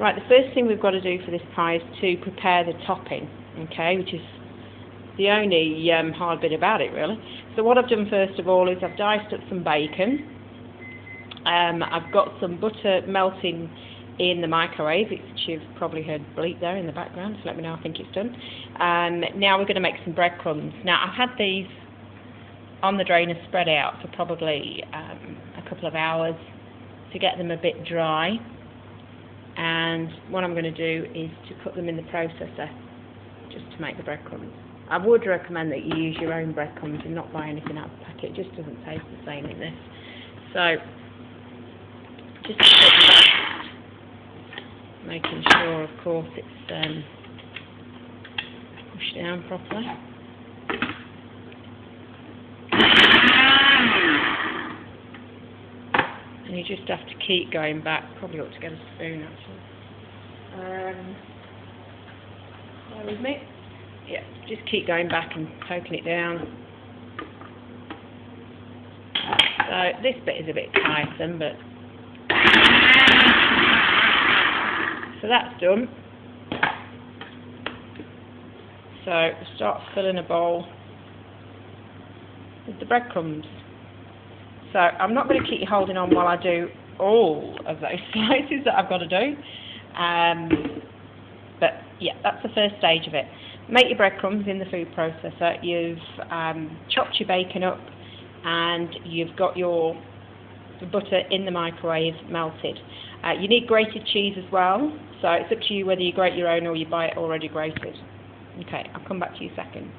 Right, the first thing we've got to do for this pie is to prepare the topping, okay, which is the only um, hard bit about it really. So what I've done first of all is I've diced up some bacon. Um, I've got some butter melting in the microwave, which you've probably heard bleep there in the background, so let me know I think it's done. Um, now we're going to make some breadcrumbs. Now I've had these on the drainer spread out for probably um, a couple of hours to get them a bit dry and what I'm going to do is to put them in the processor just to make the breadcrumbs. I would recommend that you use your own breadcrumbs and not buy anything out of the packet. It just doesn't taste the same in this. So, just making sure, of course, it's um, pushed down properly. And you just have to keep going back. Probably ought to get a spoon actually. Um, bear with me. Yeah, just keep going back and poking it down. So this bit is a bit tiresome, but so that's done. So start filling a bowl with the breadcrumbs. So I'm not going to keep you holding on while I do all of those slices that I've got to do. Um, but yeah, that's the first stage of it. Make your breadcrumbs in the food processor. You've um, chopped your bacon up and you've got your butter in the microwave melted. Uh, you need grated cheese as well, so it's up to you whether you grate your own or you buy it already grated. Okay, I'll come back to you second.